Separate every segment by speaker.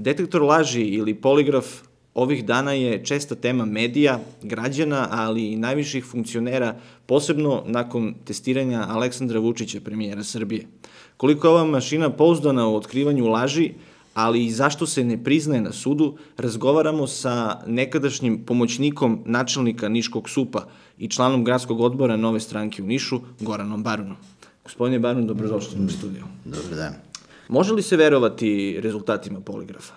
Speaker 1: Detektor laži ili poligraf ovih dana je česta tema medija, građana, ali i najviših funkcionera, posebno nakon testiranja Aleksandra Vučića, premijera Srbije. Koliko je ova mašina pouzdana u otkrivanju laži, ali i zašto se ne priznaje na sudu, razgovaramo sa nekadašnjim pomoćnikom načelnika Niškog supa i članom gradskog odbora Nove stranke u Nišu, Goranom Barunom. Gospodine Barun, dobrodošli u studiju.
Speaker 2: Dobar dan.
Speaker 1: Može li se verovati rezultatima poligrafa?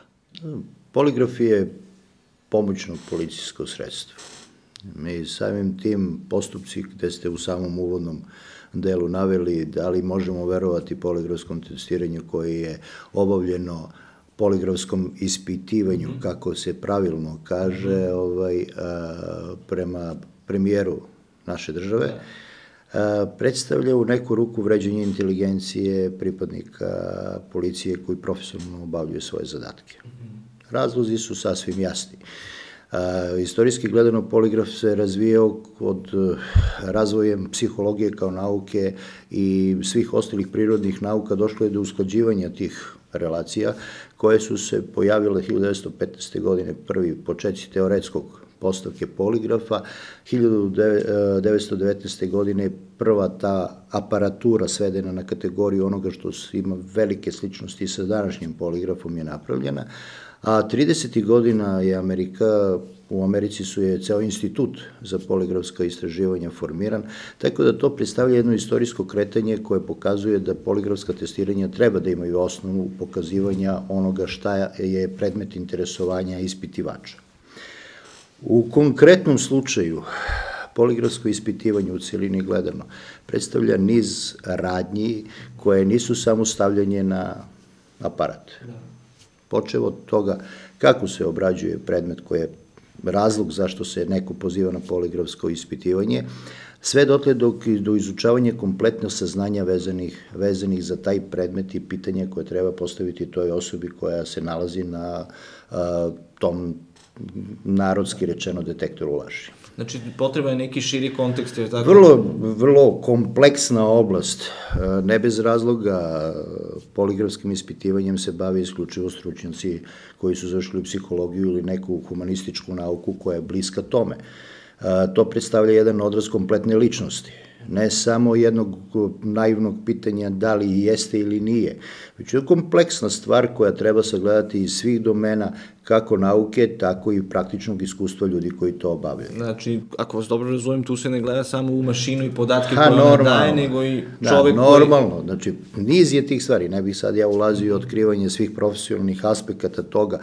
Speaker 2: Poligraf je pomoćno policijsko sredstvo. Mi samim tim postupci gde ste u samom uvodnom delu naveli da li možemo verovati poligrafskom testiranju koje je obavljeno poligrafskom ispitivanju, mm -hmm. kako se pravilno kaže, -hmm. ovaj, a, prema premijeru naše države, a, predstavlja u neku ruku vređenje inteligencije pripadnika policije koji profesionalno obavljaju svoje zadatke. Razlozi su sasvim jasni. Istorijski gledano poligraf se razvijao od razvojem psihologije kao nauke i svih ostalih prirodnih nauka došlo je do usklađivanja tih relacija koje su se pojavile 1915. godine, prvi početci teoretskog postavke poligrafa, 1919. godine prva ta aparatura svedena na kategoriju onoga što ima velike sličnosti sa današnjim poligrafom je napravljena, a 30. godina je Amerika u Americi su je ceo institut za poligrafska istraživanja formiran, tako da to predstavlja jedno istorijsko kretanje koje pokazuje da poligrafska testiranja treba da imaju osnovu pokazivanja onoga šta je predmet interesovanja ispitivača. U konkretnom slučaju, poligrafsko ispitivanje u celini gledano predstavlja niz radnji koje nisu samo stavljanje na aparat. Počeo od toga kako se obrađuje predmet koji je razlog zašto se neko poziva na poligrafsko ispitivanje, sve dotle dok do izučavanja kompletno saznanja vezanih, vezanih za taj predmet i pitanja koje treba postaviti toj osobi koja se nalazi na a, tom narodski rečeno detektoru laži.
Speaker 1: Znači, potreba je neki širi kontekst, je tako?
Speaker 2: Vrlo, vrlo kompleksna oblast. Ne bez razloga poligrafskim ispitivanjem se bave isključivo stručnjaci koji su završili psihologiju ili neku humanističku nauku koja je bliska tome. To predstavlja jedan odraz kompletne ličnosti ne samo jednog naivnog pitanja da li jeste ili nije, već je kompleksna stvar koja treba sagledati iz svih domena kako nauke, tako i praktičnog iskustva ljudi koji to obavljaju.
Speaker 1: Znači, ako vas dobro razumem, tu se ne gleda samo u mašinu i podatke ha, koje ona daje, nego i
Speaker 2: da,
Speaker 1: čovek
Speaker 2: da, normalno, koji... znači, niz je tih stvari, ne bih sad ja ulazio u otkrivanje svih profesionalnih aspekata toga,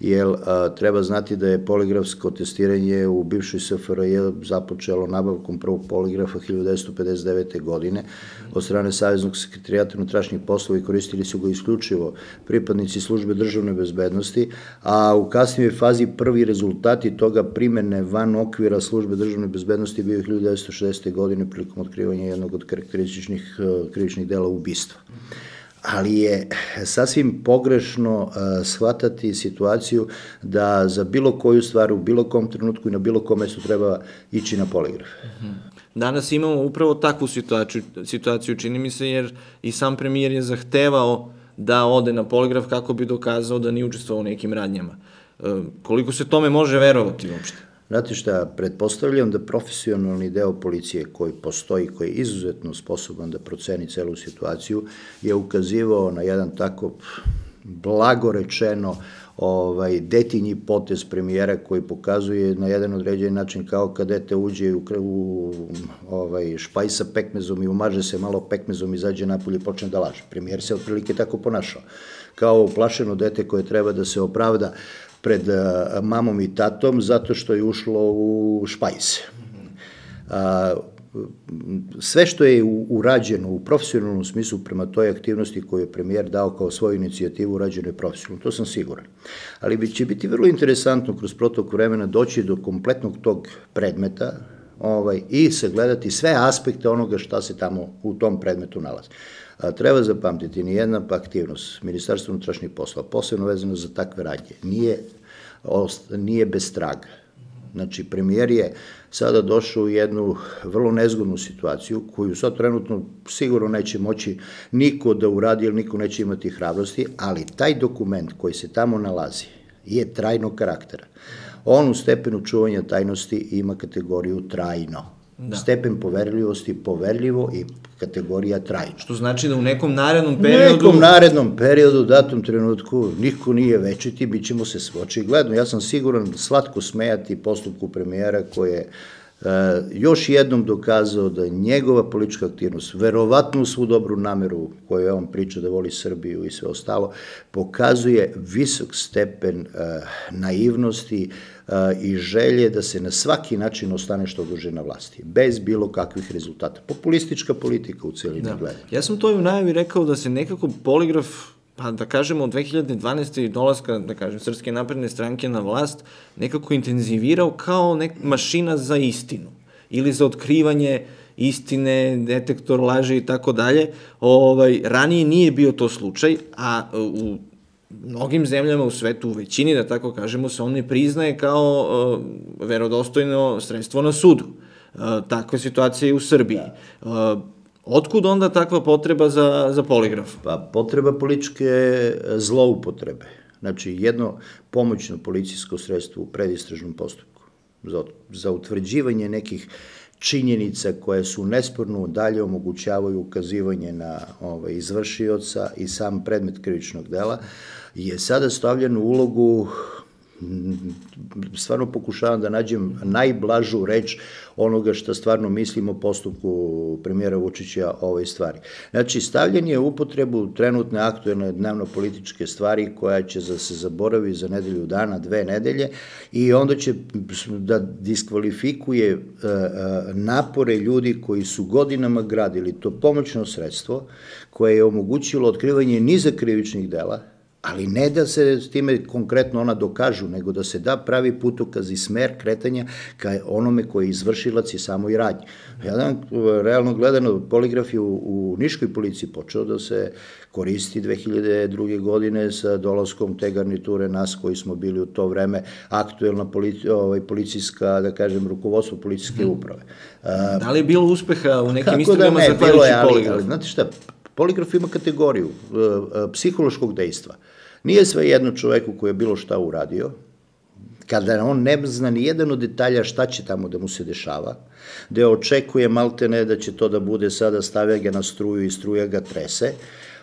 Speaker 2: jer a, treba znati da je poligrafsko testiranje u bivšoj SFRJ započelo nabavkom prvog poligrafa 1959. godine od strane Savjeznog sekretarijata unutrašnjih poslova i koristili su ga isključivo pripadnici službe državne bezbednosti, a u kasnijoj fazi prvi rezultati toga primene van okvira službe državne bezbednosti bio je 1960. godine prilikom otkrivanja jednog od karakterističnih e, krivičnih dela ubistva. Ali je sasvim pogrešno uh, shvatati situaciju da za bilo koju stvar u bilo kom trenutku i na bilo kom mestu treba ići na poligraf. Mhm.
Speaker 1: Danas imamo upravo takvu situaciju, situaciju, čini mi se, jer i sam premijer je zahtevao da ode na poligraf kako bi dokazao da nije učestvovao u nekim radnjama. E, koliko se tome može verovati uopšte?
Speaker 2: Znate šta, pretpostavljam da profesionalni deo policije koji postoji, koji je izuzetno sposoban da proceni celu situaciju, je ukazivao na jedan tako blagorečeno ovaj, detinji potez premijera koji pokazuje na jedan određen način kao kad dete uđe u, u ovaj, špaj sa pekmezom i umaže se malo pekmezom, izađe napolje i počne da laže. Premijer se otprilike tako ponašao. Kao plašeno dete koje treba da se opravda pred a, mamom i tatom zato što je ušlo u špajs. Sve što je urađeno u profesionalnom smislu prema toj aktivnosti koju je premijer dao kao svoju inicijativu urađeno je profesionalno, to sam siguran. Ali bi će biti vrlo interesantno kroz protok vremena doći do kompletnog tog predmeta ovaj, i sagledati sve aspekte onoga šta se tamo u tom predmetu nalazi. A, treba zapamtiti, nijedna pa aktivnost Ministarstva unutrašnjih posla, posebno vezano za takve radnje, nije, nije bez traga Znači, premijer je sada došao u jednu vrlo nezgodnu situaciju, koju sad trenutno sigurno neće moći niko da uradi, jer niko neće imati hrabrosti, ali taj dokument koji se tamo nalazi je trajnog karaktera. On u stepenu čuvanja tajnosti ima kategoriju trajno. Da. Stepen poverljivosti poverljivo i kategorija trajno.
Speaker 1: Što znači da u nekom narednom periodu...
Speaker 2: U nekom narednom periodu, datom trenutku, niko nije večiti, bit ćemo se svoči. Gledno, ja sam siguran slatko smejati postupku premijera koje još jednom dokazao da njegova politička aktivnost, verovatno u svu dobru nameru koju je on priča da voli Srbiju i sve ostalo, pokazuje visok stepen uh, naivnosti, i želje da se na svaki način ostane što duže na vlasti, bez bilo kakvih rezultata. Populistička politika u celini da. gleda.
Speaker 1: Ja sam to i u najavi rekao da se nekako poligraf pa da kažemo od 2012. dolaska, da kažem, Srpske napredne stranke na vlast, nekako intenzivirao kao nek mašina za istinu ili za otkrivanje istine, detektor laže i tako dalje. Ovaj, ranije nije bio to slučaj, a u mnogim zemljama u svetu, u većini, da tako kažemo, se on ne priznaje kao uh, verodostojno sredstvo na sudu. Uh, takva situacija je u Srbiji. Uh, otkud onda takva potreba za, za poligraf?
Speaker 2: Pa potreba političke zloupotrebe. Znači, jedno pomoćno policijsko sredstvo u predistražnom postupku za, za utvrđivanje nekih činjenica koje su nesporno dalje omogućavaju ukazivanje na ovaj, izvršioca i sam predmet krivičnog dela, je sada stavljen u ulogu stvarno pokušavam da nađem najblažu reč onoga što stvarno mislim o postupku premijera Vučića o ovoj stvari. Znači, stavljen je upotrebu trenutne aktuelne dnevno-političke stvari koja će da se zaboravi za nedelju dana, dve nedelje i onda će da diskvalifikuje e, e, napore ljudi koji su godinama gradili to pomoćno sredstvo koje je omogućilo otkrivanje niza krivičnih dela, ali ne da se s time konkretno ona dokažu, nego da se da pravi putokaz i smer kretanja ka onome koji je izvršilac i samoj radnji. Jedan, realno gledano, poligraf je u, u Niškoj policiji počeo da se koristi 2002. godine sa dolaskom te garniture nas koji smo bili u to vreme aktuelna polici, ovaj, policijska, da kažem, rukovodstvo policijske hmm. uprave.
Speaker 1: da li je bilo uspeha u nekim istragama da ne, zahvaljujući poligraf? Ali,
Speaker 2: znate šta, poligraf ima kategoriju uh, uh, psihološkog dejstva. Nije sve jedno čoveku koji je bilo šta uradio, kada on ne zna ni jedan od detalja šta će tamo da mu se dešava, da očekuje maltene da će to da bude sada stavlja ga na struju i struja ga trese,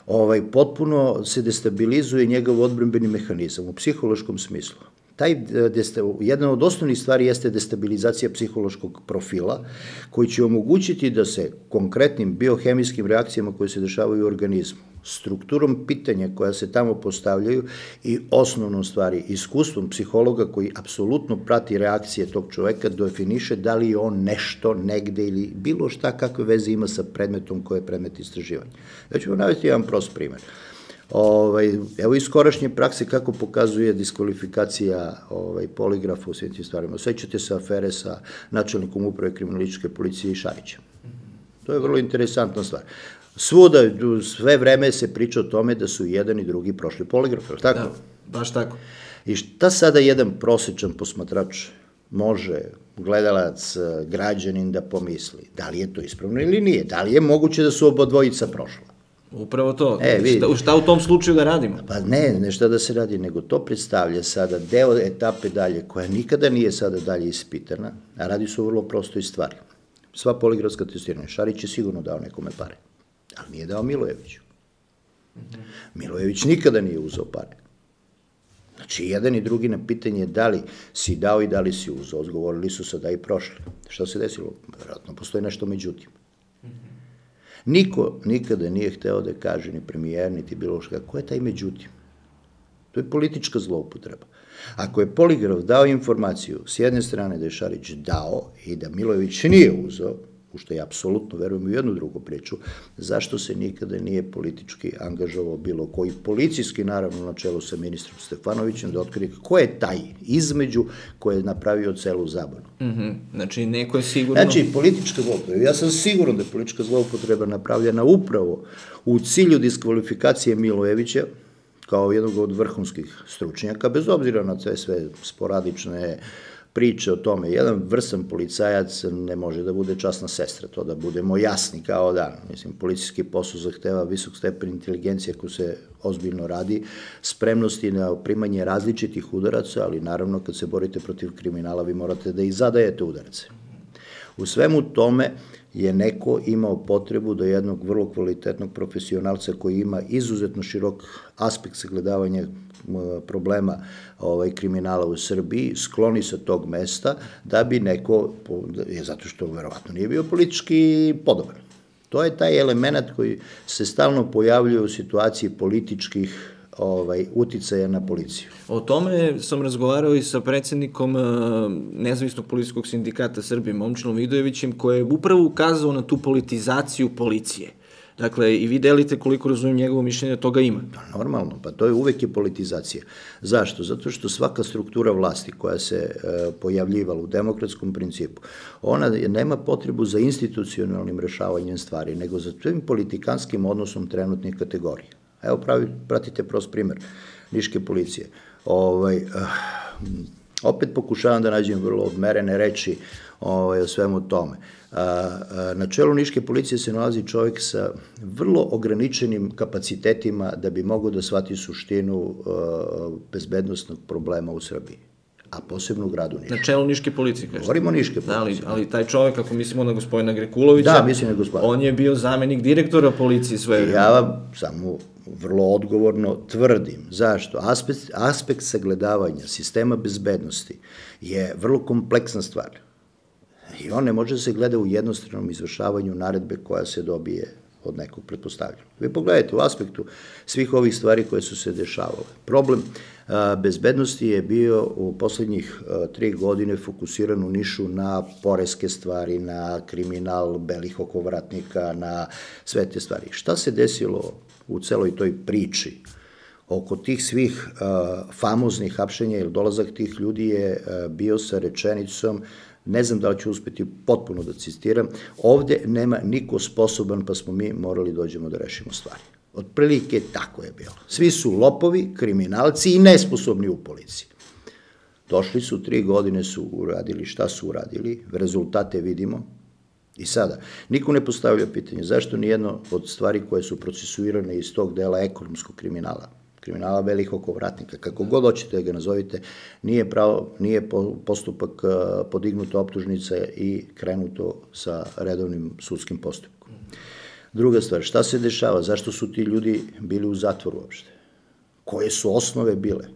Speaker 2: ovaj, potpuno se destabilizuje njegov odbrambeni mehanizam u psihološkom smislu taj, e, jedna od osnovnih stvari jeste destabilizacija psihološkog profila, koji će omogućiti da se konkretnim biohemijskim reakcijama koje se dešavaju u organizmu, strukturom pitanja koja se tamo postavljaju i osnovnom stvari, iskustvom psihologa koji apsolutno prati reakcije tog čoveka, definiše da li on nešto negde ili bilo šta kakve veze ima sa predmetom koje je predmet istraživanja. Ja ću vam navesti jedan prost primer. Ovaj, evo iz skorašnje prakse kako pokazuje diskvalifikacija ovaj, poligrafa u svim tim stvarima. Osjećate se afere sa načelnikom uprave kriminalističke policije i Šarićem. To je vrlo interesantna stvar. Svuda, sve vreme se priča o tome da su jedan i drugi prošli poligraf, je tako? Da,
Speaker 1: baš tako.
Speaker 2: I šta sada jedan prosečan posmatrač može, gledalac, građanin da pomisli? Da li je to ispravno ili nije? Da li je moguće da su oba dvojica prošla?
Speaker 1: Upravo to. E, vidi. Šta, šta u tom slučaju da radimo?
Speaker 2: Pa ne, ne šta da se radi, nego to predstavlja sada deo etape dalje, koja nikada nije sada dalje ispitana, a radi o vrlo prostoj stvari. Sva poligrafska testiranja. Šarić je sigurno dao nekome pare, ali nije dao Milojeviću. Mm -hmm. Milojević nikada nije uzao pare. Znači, jedan i drugi na pitanje da li si dao i da li si uzao, odgovorili su sada i prošli. Šta se desilo? Vjerojatno postoji nešto međutim. Niko nikada nije hteo da kaže ni premijer, niti bilo što, ko je taj međutim? To je politička zloupotreba. Ako je poligraf dao informaciju s jedne strane da je Šarić dao i da Milojević nije uzao, u što ja apsolutno verujem u jednu drugu priču, zašto se nikada nije politički angažovao bilo koji policijski, naravno na čelu sa ministrom Stefanovićem, da otkrije ko je taj između koji je napravio celu zabanu.
Speaker 1: Mm -hmm. Znači, neko je sigurno...
Speaker 2: Znači, politička zloupotreba. Ja sam siguran da je politička zloupotreba napravljena upravo u cilju diskvalifikacije Milojevića, kao jednog od vrhunskih stručnjaka, bez obzira na te sve sporadične priče o tome. Jedan vrsan policajac ne može da bude časna sestra, to da budemo jasni kao dan. Mislim, policijski posao zahteva visok stepen inteligencije ako se ozbiljno radi, spremnosti na primanje različitih udaraca, ali naravno kad se borite protiv kriminala vi morate da i zadajete udarace. U svemu tome je neko imao potrebu da jednog vrlo kvalitetnog profesionalca koji ima izuzetno širok aspekt sagledavanja problema ovaj, kriminala u Srbiji, skloni sa tog mesta da bi neko, je zato što verovatno nije bio politički podoban. To je taj element koji se stalno pojavljuje u situaciji političkih ovaj, uticaja na policiju.
Speaker 1: O tome sam razgovarao i sa predsednikom uh, Nezavisnog policijskog sindikata Srbije, Momčinom Vidojevićem, koji je upravo ukazao na tu politizaciju policije. Dakle, i vi delite koliko razumijem njegovo mišljenje, toga ima.
Speaker 2: Da, normalno, pa to je uvek je politizacija. Zašto? Zato što svaka struktura vlasti koja se e, pojavljivala u demokratskom principu, ona nema potrebu za institucionalnim rešavanjem stvari, nego za tvojim politikanskim odnosom trenutnih kategorija. Evo, pravi, pratite prost primer Niške policije. Ovaj, uh, opet pokušavam da nađem vrlo odmerene reči ovaj, o svemu tome. A, a, na čelu Niške policije se nalazi čovjek sa vrlo ograničenim kapacitetima da bi mogao da shvati suštinu a, bezbednostnog problema u Srbiji a posebno u gradu Nišu.
Speaker 1: Na čelu Niške policije, kažete?
Speaker 2: Govorimo o Niške policije.
Speaker 1: Da, ali, ali taj čovek, ako mislimo na gospodina Grekulovića,
Speaker 2: da, mislim na gospodina.
Speaker 1: on je bio zamenik direktora policije vreme.
Speaker 2: Ja vam samo vrlo odgovorno tvrdim. Zašto? Aspekt, aspekt sagledavanja sistema bezbednosti je vrlo kompleksna stvar. I on ne može da se gleda u jednostranom izvršavanju naredbe koja se dobije od nekog pretpostavljanja. Vi pogledajte u aspektu svih ovih stvari koje su se dešavale. Problem bezbednosti je bio u poslednjih tri godine fokusiran u Nišu na poreske stvari, na kriminal belih okovratnika, na sve te stvari. Šta se desilo u celoj toj priči oko tih svih famoznih hapšenja ili dolazak tih ljudi je bio sa rečenicom ne znam da li ću uspeti potpuno da citiram, ovde nema niko sposoban pa smo mi morali dođemo da rešimo stvari. Otprilike tako je bilo. Svi su lopovi, kriminalci i nesposobni u policiji. Došli su, tri godine su uradili šta su uradili, rezultate vidimo, I sada, niko ne postavlja pitanje zašto nijedno od stvari koje su procesuirane iz tog dela ekonomskog kriminala, kriminala velikog ovratnika, kako god hoćete da ga nazovite, nije, pravo, nije postupak podignuta optužnica i krenuto sa redovnim sudskim postupkom. Druga stvar, šta se dešava? Zašto su ti ljudi bili u zatvoru uopšte? Koje su osnove bile?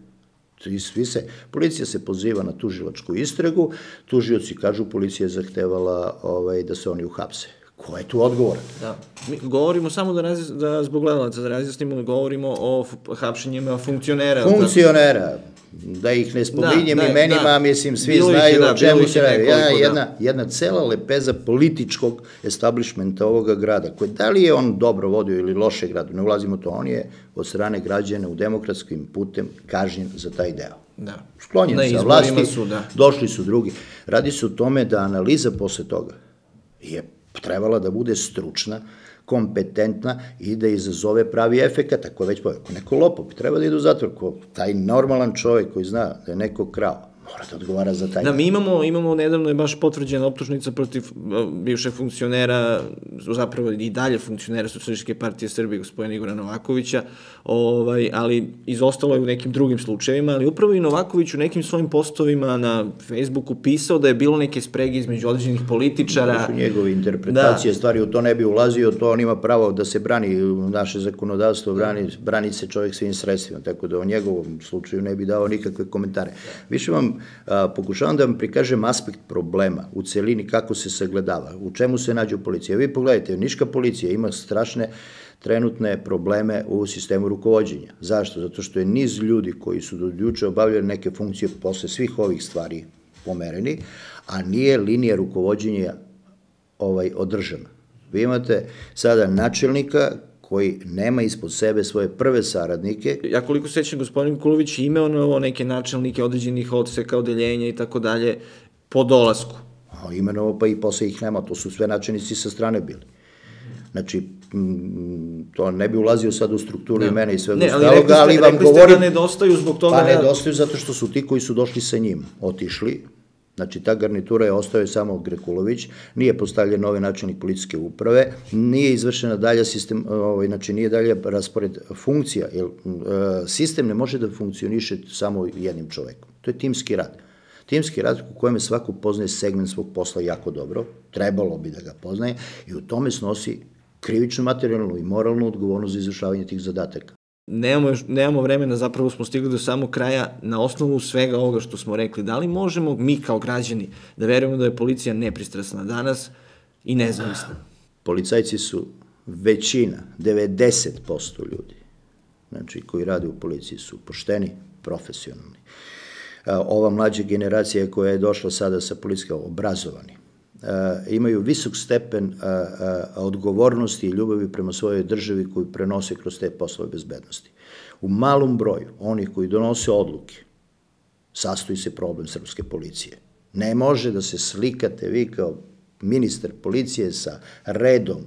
Speaker 2: Svi se, policija se poziva na tužilačku istragu, tužioci kažu policija je zahtevala ovaj, da se oni uhapse. Ko je tu odgovor?
Speaker 1: Da. Mi govorimo samo da, razjas, da zbog gledalaca, da razjasnimo, govorimo o hapšenjima funkcionera.
Speaker 2: Funkcionera, da ih ne spominjem da, da, imenima, da. mislim, svi bilo znaju da, o čemu se radi. Jedna, da. jedna, jedna cela lepeza političkog establishmenta ovoga grada, koji da li je on dobro vodio ili loše gradu, ne ulazimo to, on je od strane građana u demokratskim putem kažnjen za taj deo.
Speaker 1: Da.
Speaker 2: Sklonjen sa vlasti, su, da. došli su drugi. Radi se o tome da analiza posle toga je trebala da bude stručna, kompetentna i da izazove pravi efekat, ako već povek, neko lopop treba da ide u zatvor, ko taj normalan čovjek koji zna da je neko krao, mora da odgovara za taj.
Speaker 1: Da, mi imamo, imamo nedavno je baš potvrđena optužnica protiv bivšeg funkcionera, zapravo i dalje funkcionera Socialističke partije Srbije, gospodina Igora Novakovića, ovaj, ali izostalo je u nekim drugim slučajevima, ali upravo i Novaković u nekim svojim postovima na Facebooku pisao da je bilo neke sprege između određenih političara.
Speaker 2: To su njegove interpretacije, da. stvari u to ne bi ulazio, to on ima pravo da se brani, naše zakonodavstvo brani, brani se čovjek svim sredstvima, tako da o njegovom slučaju ne bi dao nikakve komentare. Više vam a, pokušavam da vam prikažem aspekt problema u celini kako se sagledava, u čemu se nađe policija. Vi pogledajte, Niška policija ima strašne trenutne probleme u sistemu rukovodđenja. Zašto? Zato što je niz ljudi koji su do ljuče obavljali neke funkcije posle svih ovih stvari pomereni, a nije linija rukovodđenja ovaj, održana. Vi imate sada načelnika koji nema ispod sebe svoje prve saradnike.
Speaker 1: Ja koliko sećam, gospodin Kulović je imenovao neke načelnike određenih odseka, odeljenja i tako dalje po dolasku.
Speaker 2: A imenovao pa i posle ih nema, to su sve načelnici sa strane bili. Znači, to ne bi ulazio sad u strukturu ne. imena i sve ne, ali, ste, ali vam
Speaker 1: rekli govorim... da nedostaju zbog toga...
Speaker 2: Pa nedostaju zato što su ti koji su došli sa njim otišli, Znači, ta garnitura je ostao samo Grekulović, nije postavljen novi načelnik policijske uprave, nije izvršena dalja sistem, ovaj, znači nije dalje raspored funkcija, jer e, sistem ne može da funkcioniše samo jednim čovekom. To je timski rad. Timski rad u kojem svako poznaje segment svog posla jako dobro, trebalo bi da ga poznaje i u tome snosi krivičnu, materijalnu i moralnu odgovornost za izvršavanje tih zadataka.
Speaker 1: Nemamo, još, nemamo vremena, zapravo smo stigli do samog kraja. Na osnovu svega ovoga što smo rekli, da li možemo mi kao građani da verujemo da je policija nepristrasna danas i nezavisna?
Speaker 2: Policajci su većina, 90% ljudi, znači koji rade u policiji su pošteni, profesionalni. Ova mlađa generacija koja je došla sada sa policijska obrazovani, imaju visok stepen odgovornosti i ljubavi prema svojoj državi koju prenose kroz te poslove bezbednosti. U malom broju onih koji donose odluke sastoji se problem srpske policije. Ne može da se slikate vi kao ministar policije sa redom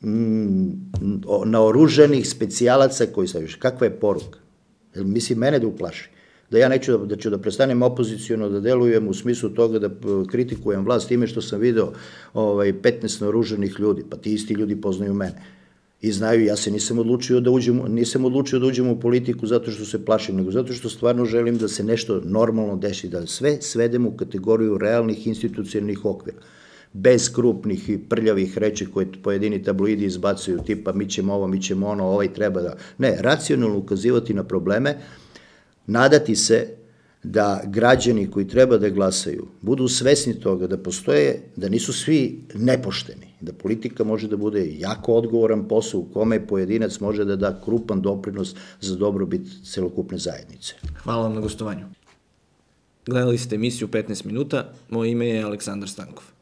Speaker 2: mm, naoruženih specijalaca koji sa kakva je poruka? Misli mene da uplaši da ja neću da, da ću da prestanem opozicijono da delujem u smislu toga da kritikujem vlast time što sam video ovaj, 15 naoruženih ljudi, pa ti isti ljudi poznaju mene. I znaju, ja se nisam odlučio da uđem, nisam odlučio da uđem u politiku zato što se plašim, nego zato što stvarno želim da se nešto normalno desi, da sve svedemo u kategoriju realnih institucionalnih okvira. Bez krupnih i prljavih reči koje pojedini tabloidi izbacuju, tipa mi ćemo ovo, mi ćemo ono, ovaj treba da... Ne, racionalno ukazivati na probleme, nadati se da građani koji treba da glasaju budu svesni toga da postoje, da nisu svi nepošteni, da politika može da bude jako odgovoran posao u kome pojedinac može da da krupan doprinos za dobrobit celokupne zajednice.
Speaker 1: Hvala vam na gostovanju. Gledali ste emisiju 15 minuta, moje ime je Aleksandar Stankov.